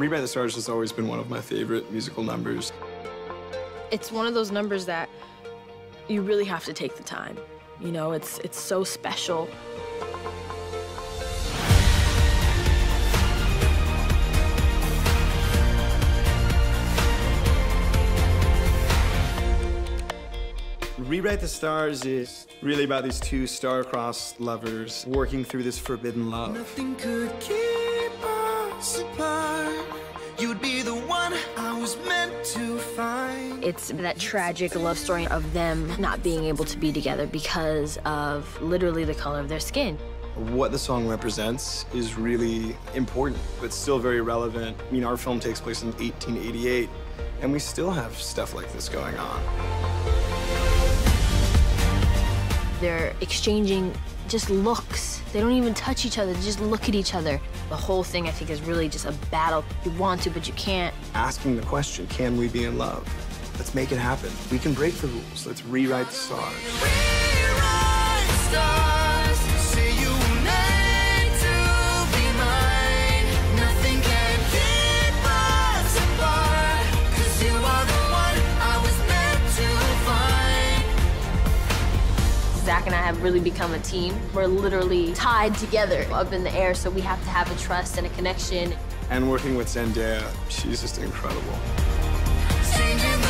Rewrite the Stars has always been one of my favorite musical numbers. It's one of those numbers that you really have to take the time. You know, it's, it's so special. Rewrite the Stars is really about these two star-crossed lovers working through this forbidden love. It's that tragic love story of them not being able to be together because of literally the color of their skin. What the song represents is really important, but still very relevant. I mean, our film takes place in 1888, and we still have stuff like this going on. They're exchanging just looks. They don't even touch each other, they just look at each other. The whole thing, I think, is really just a battle. You want to, but you can't. Asking the question, can we be in love? Let's make it happen. We can break the rules. Let's rewrite the stars. Zac and I have really become a team. We're literally tied together up in the air, so we have to have a trust and a connection. And working with Zendaya, she's just incredible. Changing